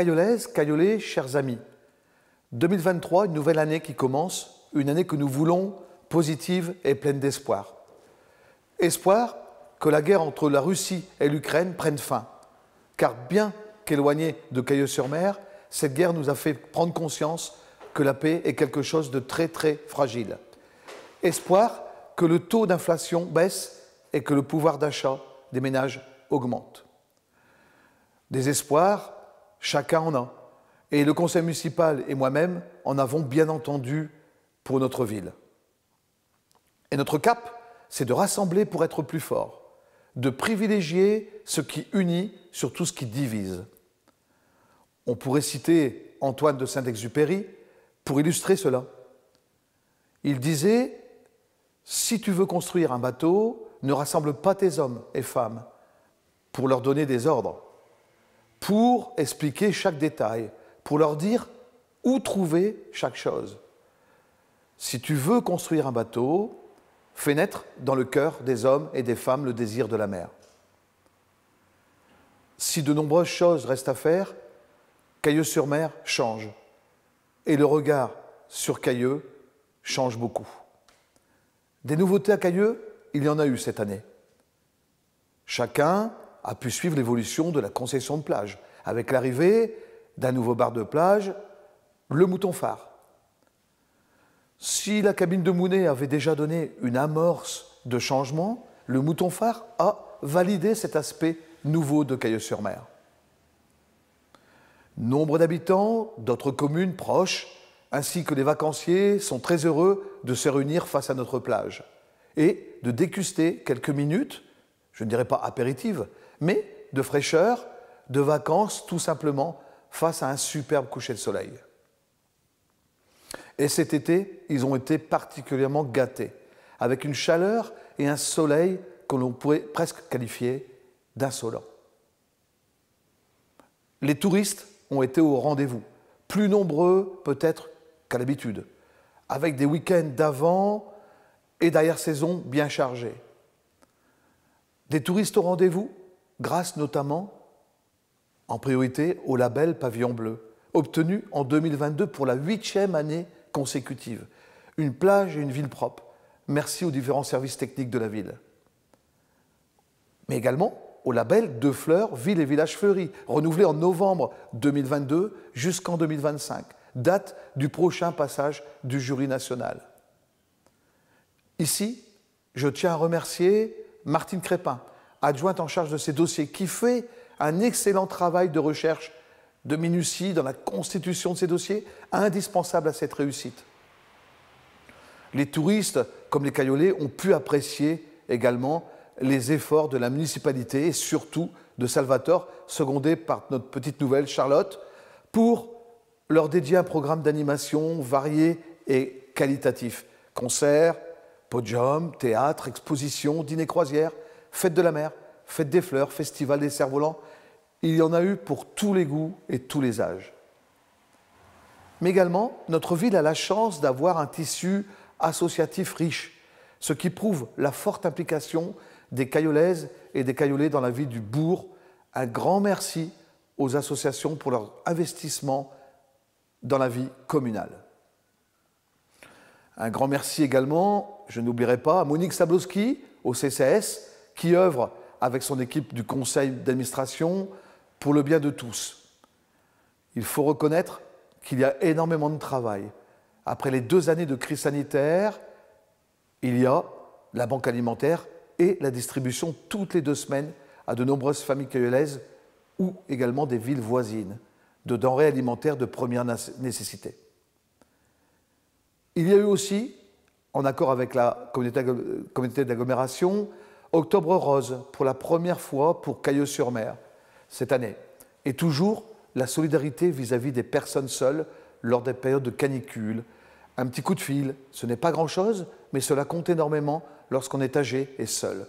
Cayolaises, Cayolais, chers amis, 2023, une nouvelle année qui commence, une année que nous voulons positive et pleine d'espoir. Espoir que la guerre entre la Russie et l'Ukraine prenne fin, car bien qu'éloignée de Cailleux-sur-Mer, cette guerre nous a fait prendre conscience que la paix est quelque chose de très très fragile. Espoir que le taux d'inflation baisse et que le pouvoir d'achat des ménages augmente. Des espoirs, chacun en a. Et le conseil municipal et moi-même en avons bien entendu pour notre ville. Et notre cap, c'est de rassembler pour être plus fort, de privilégier ce qui unit sur tout ce qui divise. On pourrait citer Antoine de Saint-Exupéry pour illustrer cela. Il disait, si tu veux construire un bateau, ne rassemble pas tes hommes et femmes pour leur donner des ordres, pour expliquer chaque détail, pour leur dire où trouver chaque chose. Si tu veux construire un bateau, fais naître dans le cœur des hommes et des femmes le désir de la mer. Si de nombreuses choses restent à faire, Cailleux-sur-Mer change. Et le regard sur Cailleux change beaucoup. Des nouveautés à Cailleux, il y en a eu cette année. Chacun a pu suivre l'évolution de la concession de plage, avec l'arrivée d'un nouveau bar de plage, le mouton phare. Si la cabine de Mounet avait déjà donné une amorce de changement, le mouton phare a validé cet aspect nouveau de Cailleux-sur-Mer. Nombre d'habitants d'autres communes proches, ainsi que les vacanciers, sont très heureux de se réunir face à notre plage et de déguster quelques minutes, je ne dirais pas apéritives, mais de fraîcheur, de vacances tout simplement face à un superbe coucher de soleil. Et cet été, ils ont été particulièrement gâtés, avec une chaleur et un soleil que l'on pourrait presque qualifier d'insolent. Les touristes ont été au rendez-vous, plus nombreux peut-être qu'à l'habitude, avec des week-ends d'avant et d'arrière-saison bien chargés. Des touristes au rendez-vous, grâce notamment en priorité au label Pavillon Bleu, obtenu en 2022 pour la huitième année consécutive. Une plage et une ville propre. Merci aux différents services techniques de la ville. Mais également au label Deux Fleurs, Ville et Village Fleuris, renouvelé en novembre 2022 jusqu'en 2025, date du prochain passage du jury national. Ici, je tiens à remercier Martine Crépin, adjointe en charge de ces dossiers, qui fait un excellent travail de recherche de minutie dans la constitution de ces dossiers, indispensable à cette réussite. Les touristes, comme les caillolets, ont pu apprécier également les efforts de la municipalité et surtout de Salvatore, secondé par notre petite nouvelle Charlotte, pour leur dédier un programme d'animation varié et qualitatif. Concerts, podium, théâtre, expositions, dîner croisière, fête de la mer, fête des fleurs, festival des cerfs-volants. Il y en a eu pour tous les goûts et tous les âges. Mais également, notre ville a la chance d'avoir un tissu associatif riche, ce qui prouve la forte implication des Caillolaises et des Caillolais dans la vie du bourg. Un grand merci aux associations pour leur investissement dans la vie communale. Un grand merci également, je n'oublierai pas, à Monique Sablowski, au CCS, qui œuvre avec son équipe du conseil d'administration pour le bien de tous. Il faut reconnaître qu'il y a énormément de travail. Après les deux années de crise sanitaire, il y a la banque alimentaire et la distribution toutes les deux semaines à de nombreuses familles caillolaises ou également des villes voisines de denrées alimentaires de première nécessité. Il y a eu aussi, en accord avec la communauté d'agglomération, Octobre Rose pour la première fois pour Cailleux-sur-Mer cette année. Et toujours la solidarité vis-à-vis des personnes seules lors des périodes de canicule. Un petit coup de fil, ce n'est pas grand-chose, mais cela compte énormément lorsqu'on est âgé et seul.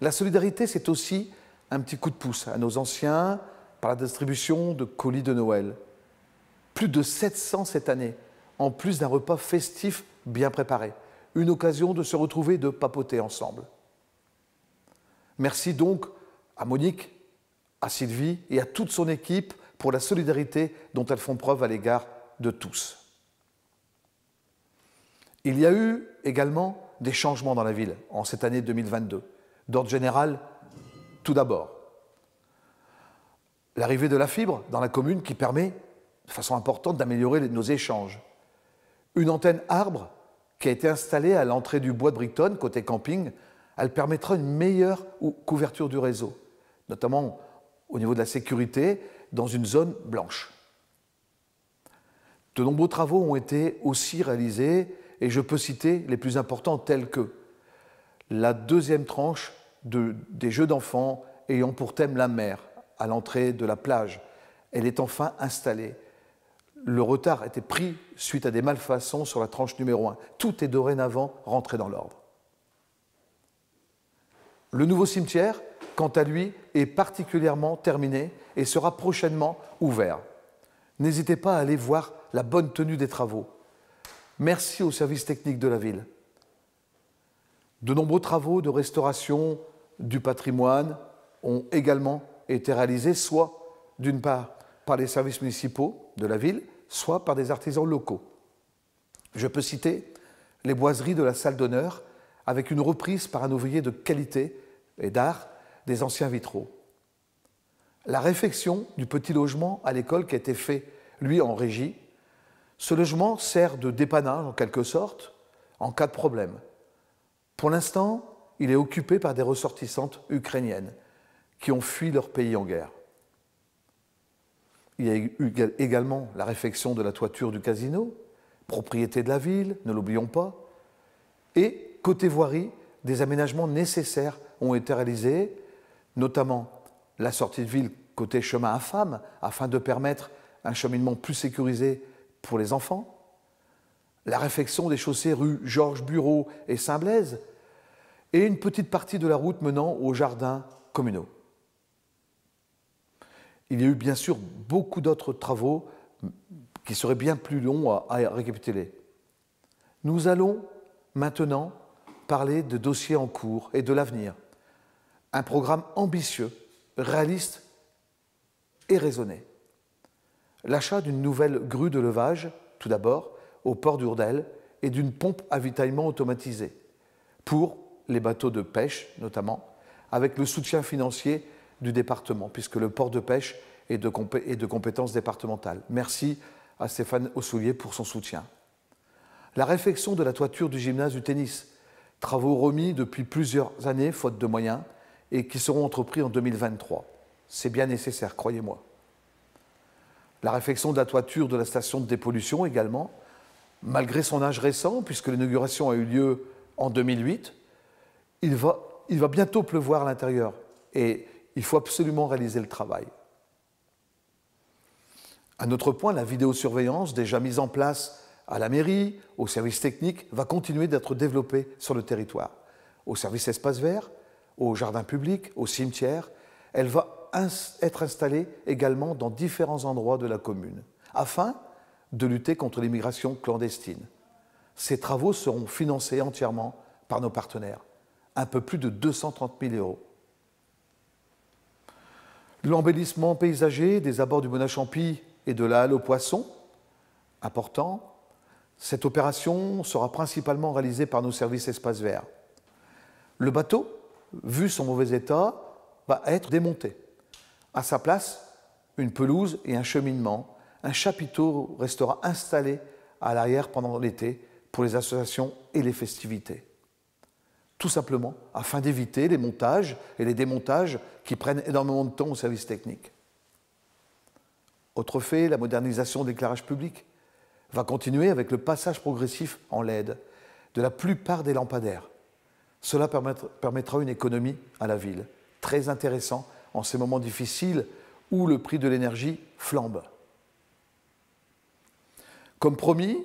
La solidarité, c'est aussi un petit coup de pouce à nos anciens par la distribution de colis de Noël. Plus de 700 cette année, en plus d'un repas festif bien préparé. Une occasion de se retrouver et de papoter ensemble. Merci donc à Monique, à Sylvie et à toute son équipe pour la solidarité dont elles font preuve à l'égard de tous. Il y a eu également des changements dans la ville en cette année 2022. D'ordre général, tout d'abord, l'arrivée de la fibre dans la commune qui permet de façon importante d'améliorer nos échanges. Une antenne arbre qui a été installée à l'entrée du bois de Brighton, côté camping, elle permettra une meilleure couverture du réseau, notamment au niveau de la sécurité, dans une zone blanche. De nombreux travaux ont été aussi réalisés, et je peux citer les plus importants tels que la deuxième tranche des jeux d'enfants ayant pour thème la mer à l'entrée de la plage. Elle est enfin installée. Le retard était pris suite à des malfaçons sur la tranche numéro 1. Tout est dorénavant rentré dans l'ordre. Le nouveau cimetière, quant à lui, est particulièrement terminé et sera prochainement ouvert. N'hésitez pas à aller voir la bonne tenue des travaux. Merci aux services techniques de la ville. De nombreux travaux de restauration du patrimoine ont également été réalisés, soit d'une part par les services municipaux de la ville, soit par des artisans locaux. Je peux citer les boiseries de la salle d'honneur avec une reprise par un ouvrier de qualité et d'art des anciens vitraux. La réfection du petit logement à l'école qui a été fait, lui, en régie, ce logement sert de dépannage en quelque sorte en cas de problème. Pour l'instant, il est occupé par des ressortissantes ukrainiennes qui ont fui leur pays en guerre. Il y a eu également la réfection de la toiture du casino, propriété de la ville, ne l'oublions pas. Côté voirie, des aménagements nécessaires ont été réalisés, notamment la sortie de ville côté chemin infâme, afin de permettre un cheminement plus sécurisé pour les enfants, la réfection des chaussées rue Georges Bureau et Saint-Blaise, et une petite partie de la route menant aux jardins communaux. Il y a eu bien sûr beaucoup d'autres travaux qui seraient bien plus longs à, récapituler. Nous allons maintenant parler de dossiers en cours et de l'avenir. Un programme ambitieux, réaliste et raisonné. L'achat d'une nouvelle grue de levage, tout d'abord, au port d'Urdel, et d'une pompe avitaillement automatisée, pour les bateaux de pêche notamment, avec le soutien financier du département, puisque le port de pêche est de, de compétence départementale. Merci à Stéphane Ossoulier pour son soutien. La réfection de la toiture du gymnase du tennis, travaux remis depuis plusieurs années, faute de moyens, et qui seront entrepris en 2023. C'est bien nécessaire, croyez-moi. La réfection de la toiture de la station de dépollution également, malgré son âge récent, puisque l'inauguration a eu lieu en 2008, il va, il va bientôt pleuvoir à l'intérieur. Et il faut absolument réaliser le travail. Un autre point, la vidéosurveillance, déjà mise en place à la mairie, au service technique, va continuer d'être développée sur le territoire. Au service espace vert, au jardin public, au cimetière, elle va être installée également dans différents endroits de la commune, afin de lutter contre l'immigration clandestine. Ces travaux seront financés entièrement par nos partenaires, un peu plus de 230 000 euros. L'embellissement paysager des abords du Monachampi et de la halle aux poissons, important. Cette opération sera principalement réalisée par nos services espaces verts. Le bateau, vu son mauvais état, va être démonté. À sa place, une pelouse et un cheminement. Un chapiteau restera installé à l'arrière pendant l'été pour les associations et les festivités tout simplement afin d'éviter les montages et les démontages qui prennent énormément de temps au service technique. Autre fait, la modernisation de l'éclairage public va continuer avec le passage progressif en LED de la plupart des lampadaires. Cela permettra une économie à la ville, très intéressant en ces moments difficiles où le prix de l'énergie flambe. Comme promis,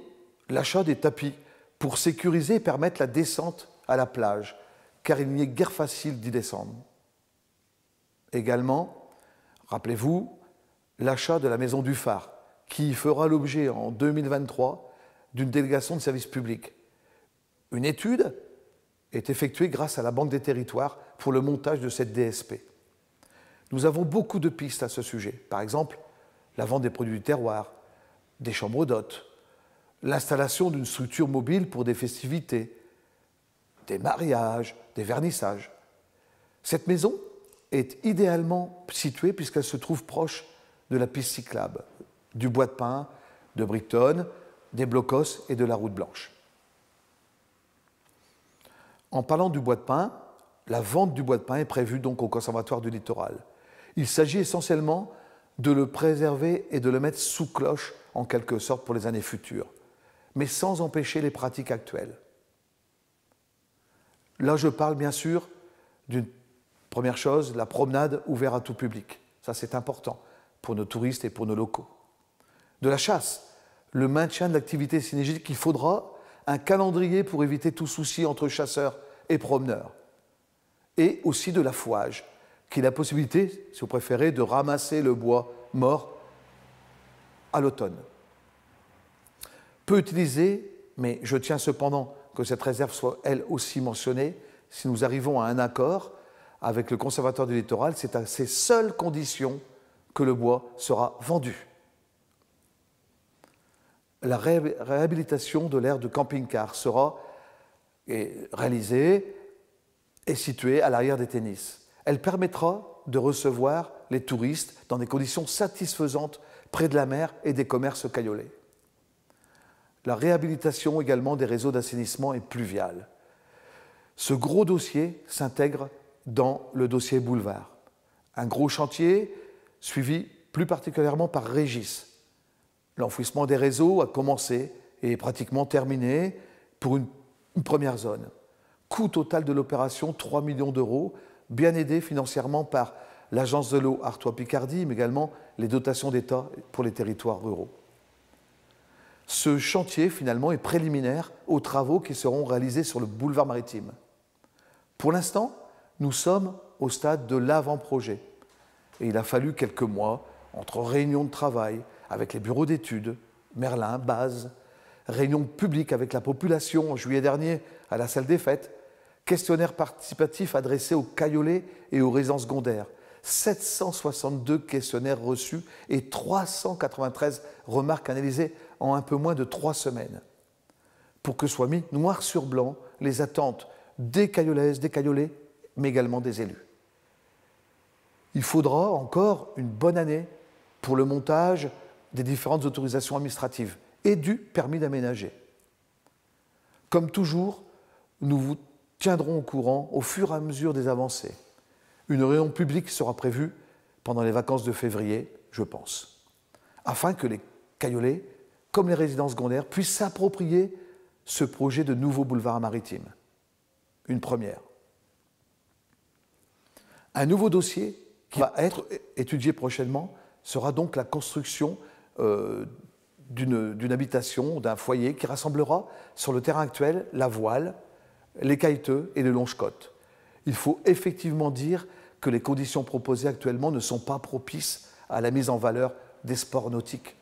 l'achat des tapis pour sécuriser et permettre la descente à la plage, car il n'y est guère facile d'y descendre. Également, rappelez-vous, l'achat de la maison du phare, qui fera l'objet en 2023 d'une délégation de services publics. Une étude est effectuée grâce à la Banque des territoires pour le montage de cette DSP. Nous avons beaucoup de pistes à ce sujet. Par exemple, la vente des produits du terroir, des chambres d'hôtes, l'installation d'une structure mobile pour des festivités, des mariages, des vernissages. Cette maison est idéalement située puisqu'elle se trouve proche de la piste cyclable, du bois de pin, de Brickton, des blocos et de la route blanche. En parlant du bois de pin, la vente du bois de pin est prévue donc au Conservatoire du littoral. Il s'agit essentiellement de le préserver et de le mettre sous cloche en quelque sorte pour les années futures, mais sans empêcher les pratiques actuelles. Là, je parle bien sûr d'une première chose, la promenade ouverte à tout public. Ça, c'est important pour nos touristes et pour nos locaux. De la chasse, le maintien de l'activité synergique, il faudra un calendrier pour éviter tout souci entre chasseurs et promeneurs. Et aussi de l'affouage, qui est la possibilité, si vous préférez, de ramasser le bois mort à l'automne. Peu utilisé, mais je tiens cependant que cette réserve soit elle aussi mentionnée, si nous arrivons à un accord avec le conservateur du littoral, c'est à ces seules conditions que le bois sera vendu la réhabilitation de l'aire de camping-car sera réalisée et située à l'arrière des tennis. Elle permettra de recevoir les touristes dans des conditions satisfaisantes près de la mer et des commerces caillolés. La réhabilitation également des réseaux d'assainissement et pluvial. Ce gros dossier s'intègre dans le dossier boulevard. Un gros chantier suivi plus particulièrement par Régis, L'enfouissement des réseaux a commencé et est pratiquement terminé pour une, première zone. Coût total de l'opération 3 millions d'euros, bien aidé financièrement par l'Agence de l'eau Artois-Picardie, mais également les dotations d'État pour les territoires ruraux. Ce chantier, finalement, est préliminaire aux travaux qui seront réalisés sur le boulevard maritime. Pour l'instant, nous sommes au stade de l'avant-projet. Et il a fallu quelques mois entre réunions de travail, avec les bureaux d'études, Merlin, Base, réunion publique avec la population en juillet dernier à la salle des fêtes, questionnaire participatif adressé aux caillolets et aux résidents secondaires, 762 questionnaires reçus et 393 remarques analysées en un peu moins de trois semaines, pour que soient mis noir sur blanc les attentes des caillolaises, des caillolets, mais également des élus. Il faudra encore une bonne année pour le montage des différentes autorisations administratives et du permis d'aménager. Comme toujours, nous vous tiendrons au courant au fur et à mesure des avancées. Une réunion publique sera prévue pendant les vacances de février, je pense, afin que les caillolets, comme les résidents secondaires, puissent s'approprier ce projet de nouveau boulevard maritime. Une première. Un nouveau dossier qui va être étudié prochainement sera donc la construction euh, d'une habitation, d'un foyer qui rassemblera sur le terrain actuel la voile, les caïteux et les longe-côtes. Il faut effectivement dire que les conditions proposées actuellement ne sont pas propices à la mise en valeur des sports nautiques.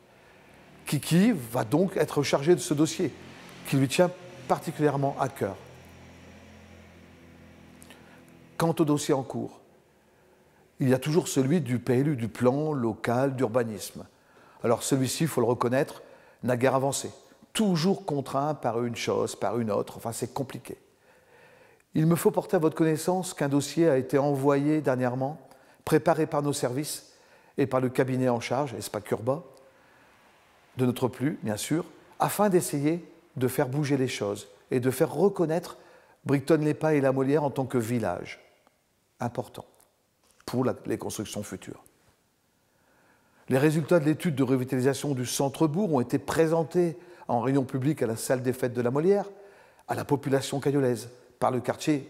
Kiki va donc être chargé de ce dossier, qui lui tient particulièrement à cœur. Quant au dossier en cours, il y a toujours celui du PLU, du plan local d'urbanisme. Alors celui-ci, il faut le reconnaître, n'a guère avancé. Toujours contraint par une chose, par une autre, enfin c'est compliqué. Il me faut porter à votre connaissance qu'un dossier a été envoyé dernièrement, préparé par nos services et par le cabinet en charge, Espacurba, de notre plus, bien sûr, afin d'essayer de faire bouger les choses et de faire reconnaître Brighton-les-Pas et la Molière en tant que village important pour les constructions futures. Les résultats de l'étude de revitalisation du centre-bourg ont été présentés en réunion publique à la salle des fêtes de la Molière à la population cagnolaise par le, quartier,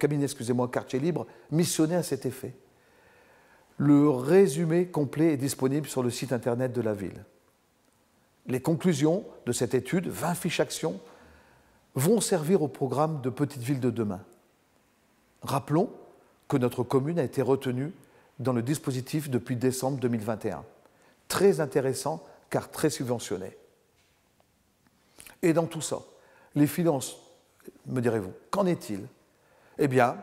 cabinet quartier libre missionné à cet effet. Le résumé complet est disponible sur le site internet de la ville. Les conclusions de cette étude, 20 fiches actions, vont servir au programme de Petite Ville de demain. Rappelons que notre commune a été retenue dans le dispositif depuis décembre 2021. Très intéressant car très subventionné. Et dans tout ça, les finances, me direz-vous, qu'en est-il? Eh bien,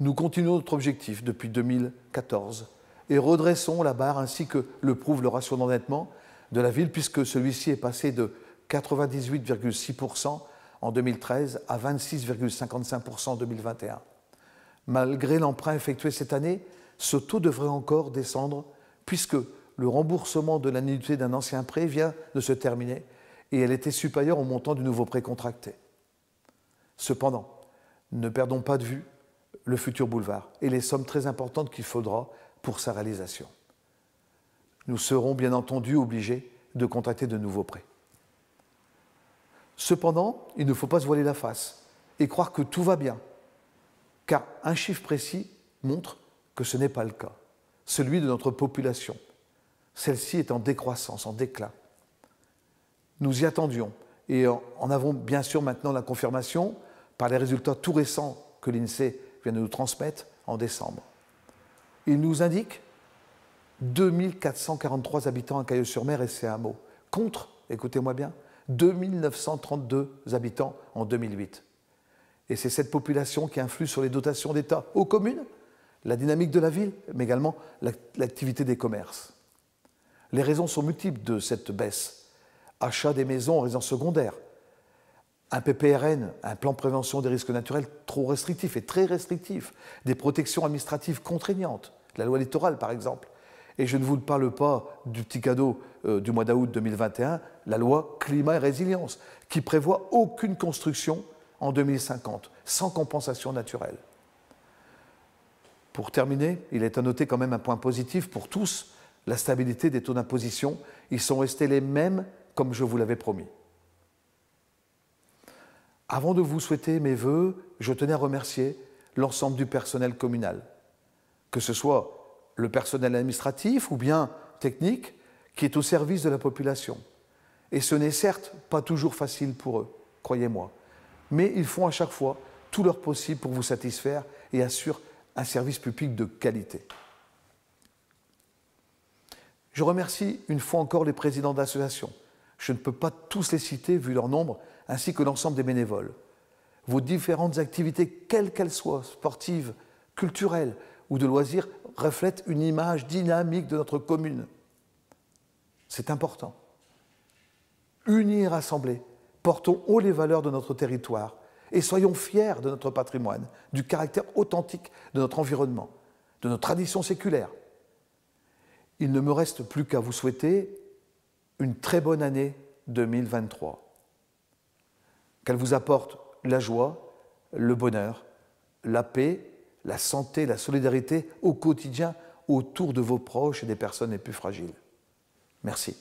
nous continuons notre objectif depuis 2014 et redressons la barre ainsi que le prouve le ratio d'endettement de la ville, puisque celui-ci est passé de 98,6% en 2013 à 26,55% en 2021. Malgré l'emprunt effectué cette année, ce taux devrait encore descendre puisque le remboursement de l'annuité d'un ancien prêt vient de se terminer et elle était supérieure au montant du nouveau prêt contracté. Cependant, ne perdons pas de vue le futur boulevard et les sommes très importantes qu'il faudra pour sa réalisation. Nous serons bien entendu obligés de contracter de nouveaux prêts. Cependant, il ne faut pas se voiler la face et croire que tout va bien, car un chiffre précis montre que ce n'est pas le cas, celui de notre population. Celle-ci est en décroissance, en déclin. Nous y attendions et en avons bien sûr maintenant la confirmation par les résultats tout récents que l'INSEE vient de nous transmettre en décembre. Il nous indique 2443 habitants à Cailleux-sur-Mer et ses hameaux, contre, écoutez-moi bien, 2932 habitants en 2008. Et c'est cette population qui influe sur les dotations d'État aux communes, la dynamique de la ville, mais également l'activité des commerces. Les raisons sont multiples de cette baisse. Achat des maisons en résidence secondaire, un PPRN, un plan de prévention des risques naturels trop restrictif et très restrictif, des protections administratives contraignantes, la loi littorale par exemple. Et je ne vous parle pas du petit cadeau euh, du mois d'août 2021, la loi climat et résilience, qui prévoit aucune construction en 2050, sans compensation naturelle. Pour terminer, il est à noter quand même un point positif pour tous, la stabilité des taux d'imposition. Ils sont restés les mêmes comme je vous l'avais promis. Avant de vous souhaiter mes voeux, je tenais à remercier l'ensemble du personnel communal, que ce soit le personnel administratif ou bien technique qui est au service de la population. Et ce n'est certes pas toujours facile pour eux, croyez-moi, mais ils font à chaque fois tout leur possible pour vous satisfaire et assurent un service public de qualité. Je remercie une fois encore les présidents d'associations. Je ne peux pas tous les citer vu leur nombre, ainsi que l'ensemble des bénévoles. Vos différentes activités, quelles qu'elles soient, sportives, culturelles ou de loisirs, reflètent une image dynamique de notre commune. C'est important. Unis et rassemblés, portons haut les valeurs de notre territoire et soyons fiers de notre patrimoine, du caractère authentique de notre environnement, de nos traditions séculaires. Il ne me reste plus qu'à vous souhaiter une très bonne année 2023 qu'elle vous apporte la joie, le bonheur, la paix, la santé, la solidarité au quotidien autour de vos proches et des personnes les plus fragiles. Merci.